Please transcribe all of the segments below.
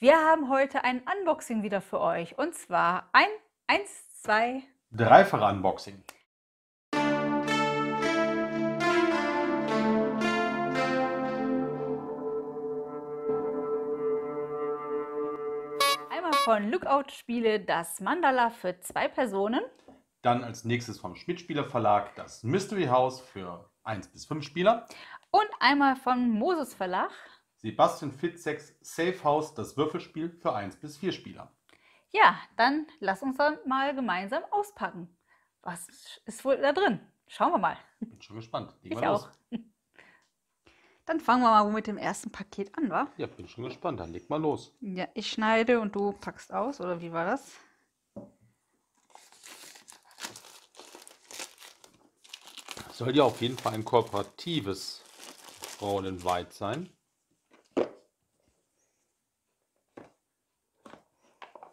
Wir haben heute ein Unboxing wieder für euch. Und zwar ein, eins, zwei, Dreifache Unboxing. einmal von Lookout Spiele das Mandala für zwei Personen. Dann als nächstes vom Schmidt-Spieler Verlag das Mystery House für 1 bis 5 Spieler. Und einmal von Moses Verlag. Sebastian Fitzeks Safe House, das Würfelspiel für 1 bis 4 Spieler. Ja, dann lass uns dann mal gemeinsam auspacken. Was ist wohl da drin? Schauen wir mal. Bin schon gespannt. Legen Ich wir los. auch. Dann fangen wir mal mit dem ersten Paket an, wa? Ja, bin schon gespannt. Dann leg mal los. Ja, ich schneide und du packst aus, oder wie war das? Soll ja auf jeden Fall ein kooperatives Roll in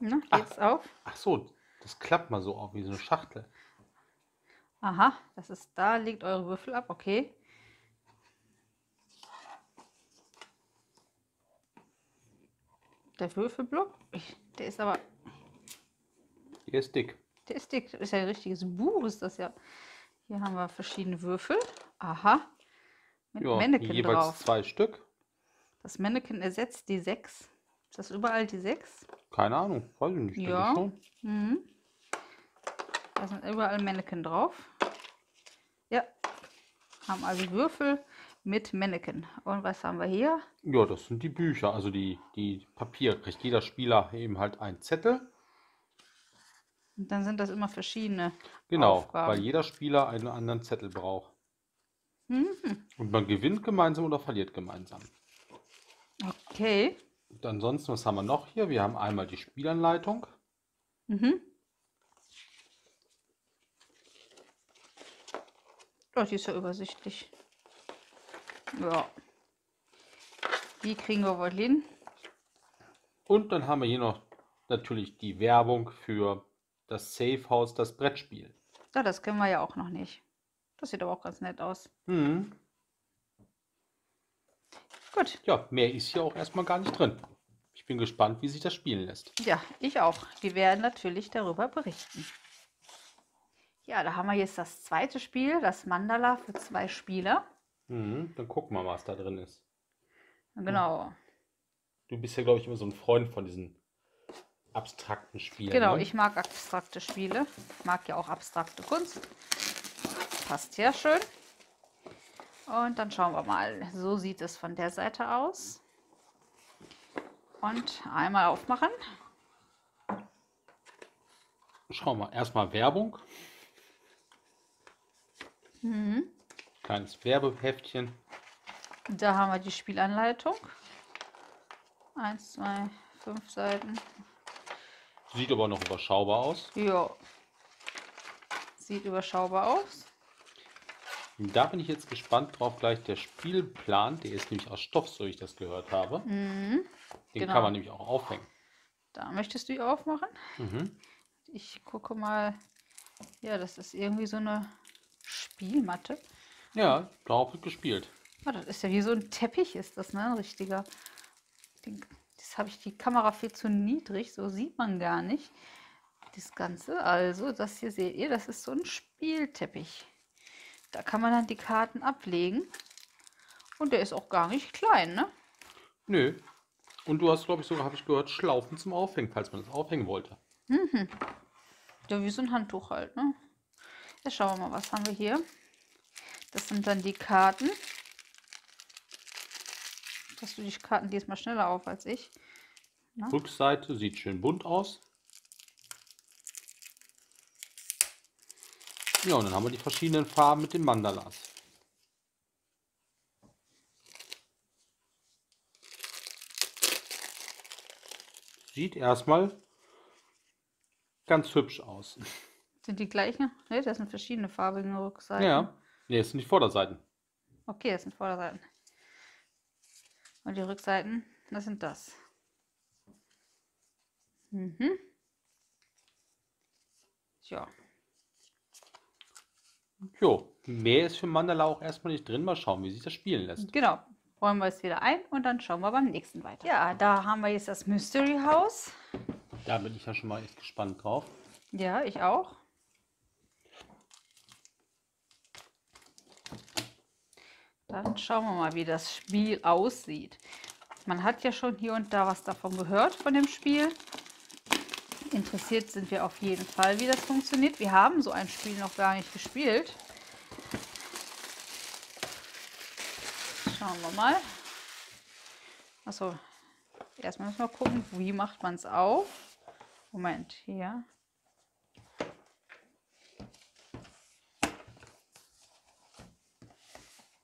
Sein. Na, Ach. geht's auf? Ach so, das klappt mal so auf wie so eine Schachtel. Aha, das ist da, legt eure Würfel ab, okay. Der Würfelblock, ich, der ist aber, Hier ist dick. der ist dick, das ist ja ein richtiges Buch, ist das ja. Hier haben wir verschiedene Würfel. Aha, mit Ja, Mannequin jeweils drauf. zwei Stück. Das Mannequin ersetzt die 6. Ist das überall die 6? Keine Ahnung, weiß ich nicht. Ja. ich schon. Mhm. Da sind überall Mannequin drauf. Ja, haben also Würfel mit Mannequin. Und was haben wir hier? Ja, das sind die Bücher, also die, die Papier. Kriegt jeder Spieler eben halt einen Zettel. Und dann sind das immer verschiedene Genau, Aufgaben. weil jeder Spieler einen anderen Zettel braucht. Mhm. Und man gewinnt gemeinsam oder verliert gemeinsam. Okay. Ansonsten, was haben wir noch hier? Wir haben einmal die Spielanleitung. Mhm. Oh, die ist ja übersichtlich. Ja. Die kriegen wir wohl hin. Und dann haben wir hier noch natürlich die Werbung für das Safe House, das Brettspiel. Ja, das kennen wir ja auch noch nicht. Das sieht aber auch ganz nett aus. Hm. Gut. Ja, mehr ist hier auch erstmal gar nicht drin. Ich bin gespannt, wie sich das spielen lässt. Ja, ich auch. Wir werden natürlich darüber berichten. Ja, da haben wir jetzt das zweite Spiel, das Mandala für zwei Spieler. Hm, dann gucken wir mal, was da drin ist. Genau. Du bist ja, glaube ich, immer so ein Freund von diesen abstrakten Spielen. Genau, ne? ich mag abstrakte Spiele. Ich mag ja auch abstrakte Kunst. Passt ja schön. Und dann schauen wir mal. So sieht es von der Seite aus. Und einmal aufmachen. Schauen wir erstmal Werbung. Mhm. Kleines Werbeheftchen. Da haben wir die Spielanleitung. Eins, zwei, fünf Seiten. Sieht aber noch überschaubar aus. Ja. Sieht überschaubar aus. Da bin ich jetzt gespannt drauf. Gleich der Spielplan. Der ist nämlich aus Stoff, so ich das gehört habe. Mhm. Den Genau. kann man nämlich auch aufhängen. Da möchtest du die aufmachen? Mhm. Ich gucke mal. Ja, das ist irgendwie so eine Spielmatte. Ja, darauf wird gespielt. Ah, das ist ja wie so ein Teppich, ist das, ne? Ein richtiger. Das habe ich die Kamera viel zu niedrig, so sieht man gar nicht. Das Ganze. Also, das hier seht ihr, das ist so ein Spielteppich. Da kann man dann die Karten ablegen. Und der ist auch gar nicht klein, ne? Nö. Und du hast, glaube ich, sogar, habe ich gehört, Schlaufen zum Aufhängen, falls man das aufhängen wollte. Mhm. Ja, wie so ein Handtuch halt, ne? Jetzt schauen wir mal, was haben wir hier? Das sind dann die Karten. Hast du die Karten diesmal schneller auf als ich? Ja. Rückseite sieht schön bunt aus. Ja, und dann haben wir die verschiedenen Farben mit den Mandalas. Sieht erstmal ganz hübsch aus. Sind die gleichen? Ne, das sind verschiedene farbige Rückseiten. Ja, nee, das sind die Vorderseiten. Okay, das sind Vorderseiten. Und die Rückseiten, das sind das. Mhm. Ja. Jo, mehr ist für Mandala auch erstmal nicht drin. Mal schauen, wie sich das spielen lässt. Genau. räumen wir es wieder ein und dann schauen wir beim nächsten weiter. Ja, da haben wir jetzt das Mystery House. Da bin ich ja schon mal echt gespannt drauf. Ja, ich auch. Dann schauen wir mal, wie das Spiel aussieht. Man hat ja schon hier und da was davon gehört, von dem Spiel. Interessiert sind wir auf jeden Fall, wie das funktioniert. Wir haben so ein Spiel noch gar nicht gespielt. Schauen wir mal. Achso, erstmal müssen wir gucken, wie macht man es auf. Moment, hier.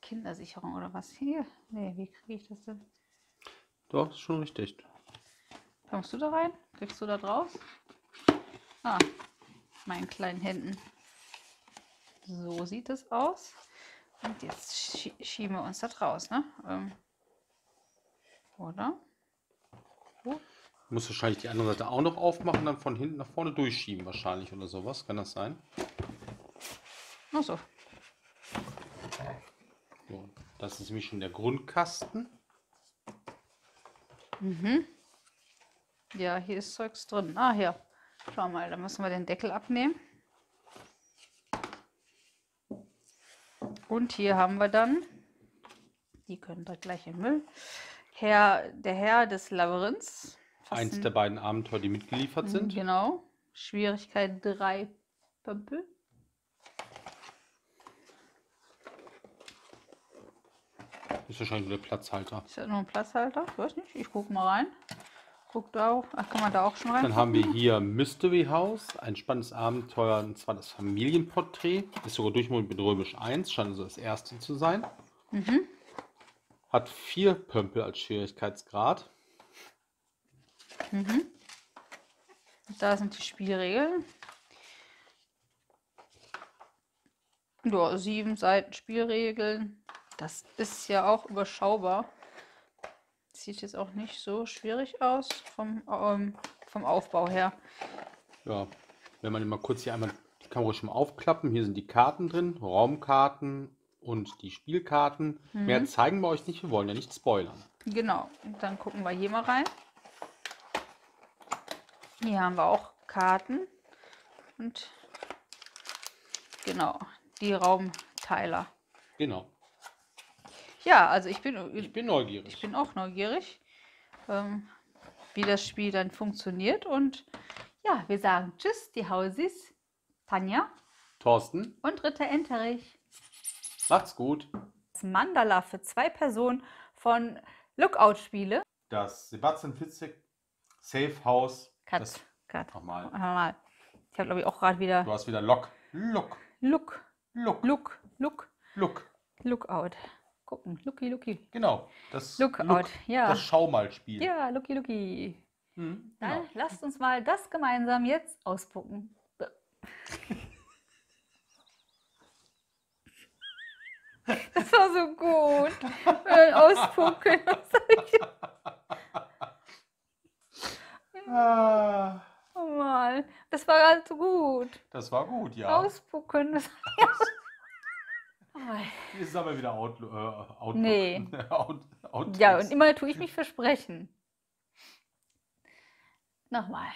Kindersicherung oder was? Hier? Nee, wie kriege ich das denn? Doch, ist schon richtig. Kommst du da rein? Kriegst du da drauf? Ah, meinen kleinen Händen. So sieht es aus. Und jetzt schie schieben wir uns da draus, ne? Ähm, oder? Du musst wahrscheinlich die andere Seite auch noch aufmachen, dann von hinten nach vorne durchschieben wahrscheinlich oder sowas. Kann das sein? Ach so. So, das ist nämlich schon der Grundkasten. Mhm. Ja, hier ist Zeugs drin. Ah, hier. Schau mal, da müssen wir den Deckel abnehmen. Und hier haben wir dann, die können da gleich im Müll, Herr, der Herr des Labyrinths. Eins ein- der beiden Abenteuer, die mitgeliefert sind. Genau. Schwierigkeit 3 Pömpel. Ist wahrscheinlich nur der Platzhalter. Ist das nur ein Platzhalter? Ich weiß nicht. Ich gucke mal rein. Guck da auch. Ach, kann man da auch schon rein? Dann haben wir hier Mystery House, ein spannendes Abenteuer, und zwar das Familienporträt. Ist sogar durchmund mit Römisch 1, scheint also das erste zu sein. Mhm. Hat vier Pömpel als Schwierigkeitsgrad. Mhm. Da sind die Spielregeln. Ja, sieben Seiten Spielregeln. Das ist ja auch überschaubar. Sieht jetzt auch nicht so schwierig aus vom, ähm, vom Aufbau her. Ja, wenn man mal kurz hier einmal, die ruhig schon mal aufklappen. Hier sind die Karten drin, Raumkarten und die Spielkarten. Mehr zeigen wir euch nicht, wir wollen ja nicht spoilern. Genau, und dann gucken wir hier mal rein. Hier haben wir auch Karten und genau, die Raumteiler. Genau. Ja, also ich bin, Ich bin neugierig. ich bin auch neugierig, ähm, wie das Spiel dann funktioniert. Und ja, wir sagen Tschüss, die Hausis, Tanja Thorsten, und Ritter Enterich. macht's gut. Das Mandala für zwei Personen von Lookout-Spiele. Das Sebastian Fitzek Safe House. Cut, Das, cut. nochmal. Mal. Ich habe, glaube ich, auch gerade wieder Du hast wieder Lock. Look. Look, Look. Look, Look, Look. Lookout. Gucken, Looky, Looky. Genau. Das Lookout, Look, ja. Das Schaumalspiel. Ja, Looky, Looky. Hm, Dann genau. lasst uns mal das gemeinsam jetzt auspucken. Das war so gut. Äh, Auspucken. Ah, Oh mal. Das war ganz so gut. das war gut, ja. Auspucken. Das oh. Jetzt ist aber wieder Out, äh, Outlook. Nee. Out, Outtricks. Ja, und immer tue ich mich versprechen. Nochmal.